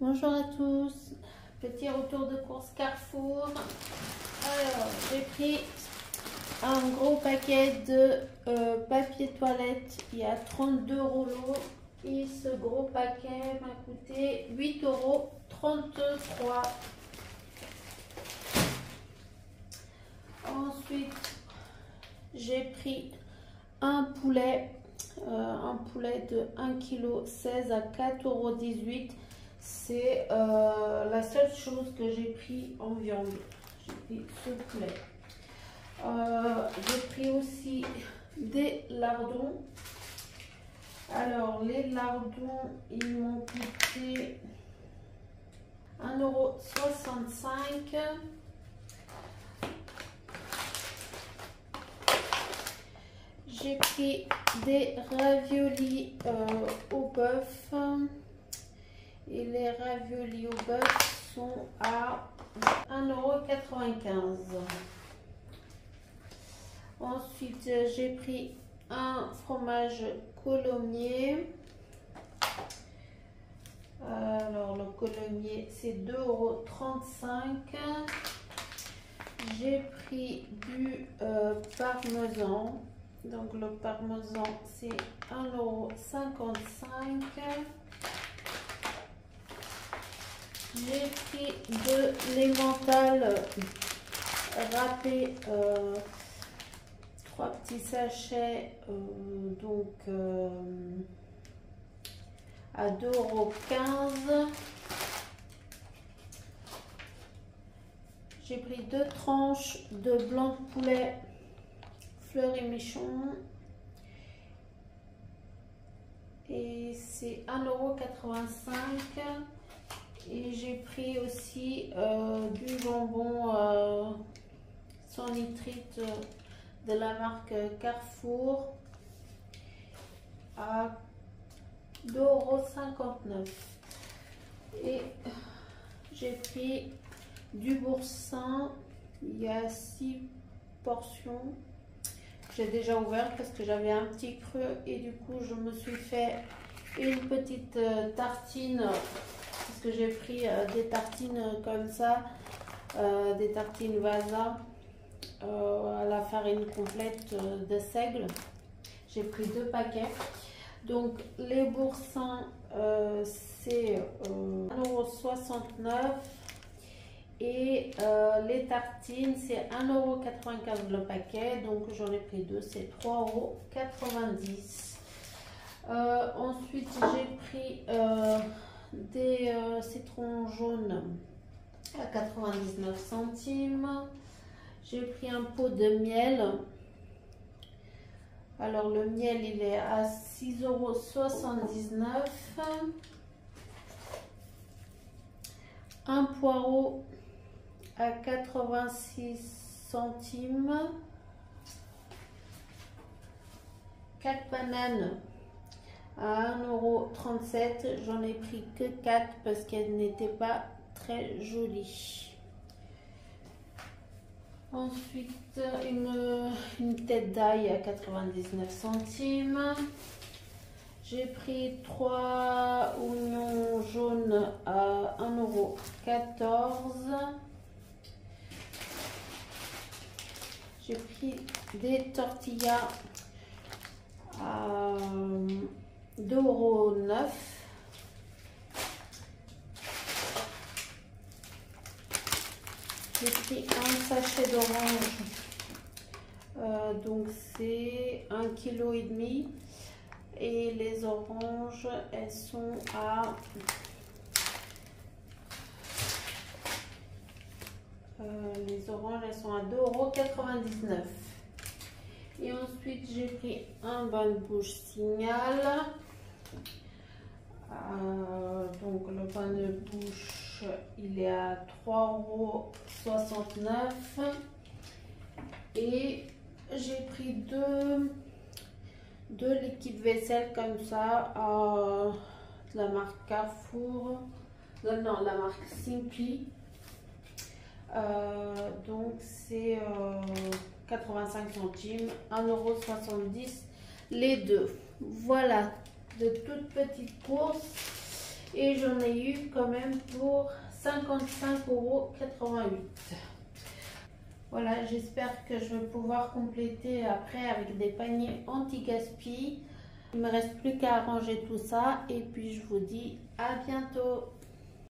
Bonjour à tous, petit retour de course Carrefour. Alors, j'ai pris un gros paquet de euh, papier toilette, il y a 32 rouleaux et ce gros paquet m'a coûté 8,33 euros. Ensuite, j'ai pris un poulet, euh, un poulet de 1 kg 16 à 4,18 euros. C'est euh, la seule chose que j'ai pris en viande. J'ai pris ce poulet. Euh, j'ai pris aussi des lardons. Alors, les lardons, ils m'ont coûté 1,65€. J'ai pris des raviolis euh, au bœuf. Et les raviolis au bœuf sont à 1,95€. Ensuite, j'ai pris un fromage colomier. Alors, le colomier, c'est 2,35€. J'ai pris du euh, parmesan. Donc, le parmesan, c'est 1,55€. J'ai pris de l'emmental râpé. Euh, trois petits sachets euh, donc euh, à 2,15 euros. J'ai pris deux tranches de blanc de poulet fleury michon et c'est 1,85€ et j'ai pris aussi euh, du jambon sans nitrite de la marque Carrefour à 2,59€. Et j'ai pris du boursin. Il y a 6 portions. J'ai déjà ouvert parce que j'avais un petit creux et du coup je me suis fait une petite euh, tartine que j'ai pris euh, des tartines comme ça, euh, des tartines Vasa euh, à la farine complète euh, de seigle. J'ai pris deux paquets. Donc les boursins, euh, c'est 1,69€ et les tartines, c'est 1,95€ le paquet. Donc j'en ai pris deux, c'est 3,90€. ensuite, j'ai pris des citrons jaunes à 99 centimes. J'ai pris un pot de miel. Alors le miel, il est à 6,79 euros. Un poireau à 86 centimes. 4 bananes à 1,37 euros. J'en ai pris que 4 parce qu'elles n'étaient pas très jolies. Ensuite, une, tête d'ail à 99 centimes. J'ai pris 3 oignons jaunes à 1,14€. J'ai pris des tortillas à 2,09€. J'ai un sachet d'orange. Euh, donc c'est un kg et demi. Et les oranges, elles sont à euh, les oranges, elles sont à 2,99 euros. Et ensuite, j'ai pris un bain de bouche signal. Euh, donc le bain de bouche il est à 3,69 euros. Et j'ai pris deux, deux liquides vaisselle comme ça à la marque Carrefour. Non, la marque Simply. Euh, donc c'est 85 euh, centimes, 1,70€ les deux. Voilà, de toutes petites courses. Et j'en ai eu quand même pour 55,88 euros. Voilà, j'espère que je vais pouvoir compléter après avec des paniers anti-gaspi. Il me reste plus qu'à arranger tout ça et puis je vous dis à bientôt.